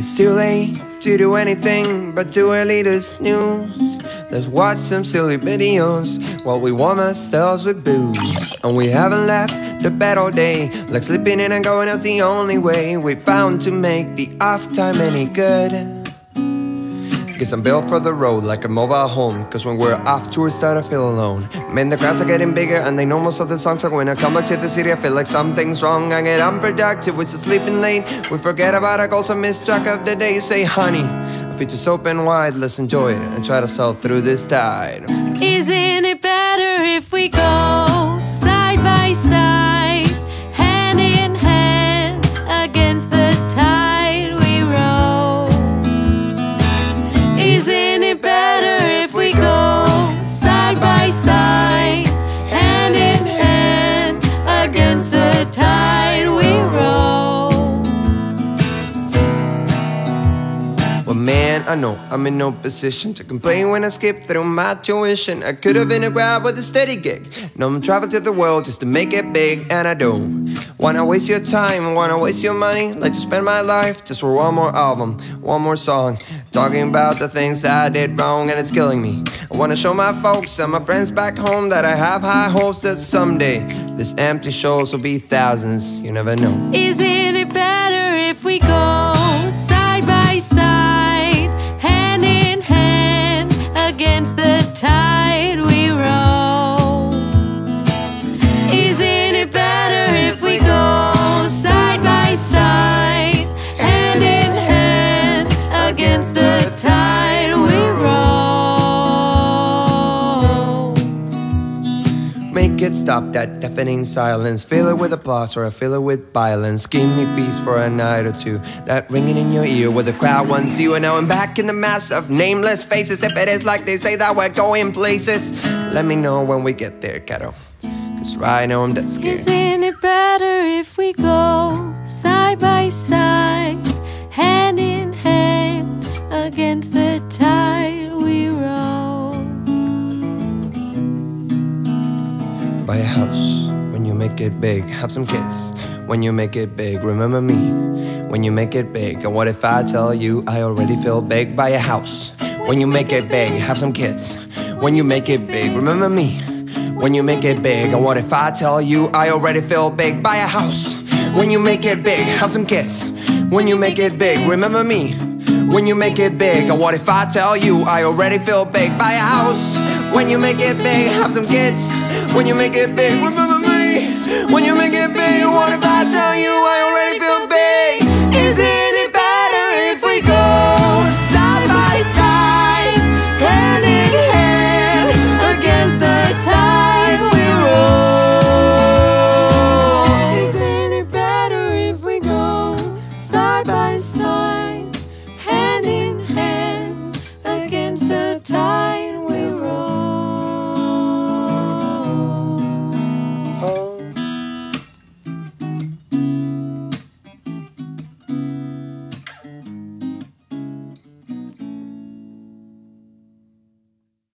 It's too late to do anything but too early to snooze. Let's watch some silly videos while we warm ourselves with booze. And we haven't left the bed all day. Like sleeping in and going out's the only way we found to make the off time any good. Guess I'm built for the road like a mobile home. Cause when we're off tour, start to feel alone. Man, the crowds are getting bigger and they know most of the songs. So when I come back to the city, I feel like something's wrong. I get unproductive, we're still sleeping late. We forget about our goals and miss track of the day. You say, honey, our feet open wide, let's enjoy it and try to sail through this tide. Isn't it better if we go I know I'm in no position to complain when I skip through my tuition. I could have been a grab with a steady gig. No, I'm traveling to the world just to make it big, and I don't wanna waste your time, wanna waste your money. Like to spend my life just for one more album, one more song, talking about the things I did wrong, and it's killing me. I wanna show my folks and my friends back home that I have high hopes that someday this empty shows will be thousands. You never know. Isn't it better if we go Make stopped stop that deafening silence. Fill it with applause or I fill it with violence. Give me peace for a night or two. That ringing in your ear where the crowd wants you. And now I'm back in the mass of nameless faces. If it is like they say that we're going places, let me know when we get there, kiddo. Cause right now I'm dead scared. Isn't it better if we go side by side, Buy a house when you make it big. Have some kids when you make it big. Remember me when you make it big. And what if I tell you I already feel big? Buy a house when you make it big. Have some kids when you make it big. Remember me when you make it big. And what if I tell you I already feel big? Buy a house when you make it big. Have some kids when you make it big. Remember me when you make it big. And what if I tell you I already feel big? Buy a house when you make it big. Have some kids when you make it big. Remember